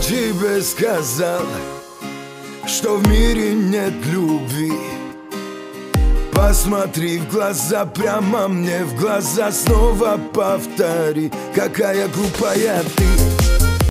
тебе сказал, что в мире нет любви. Посмотри в глаза, прямо мне в глаза Снова повтори, какая глупая ты.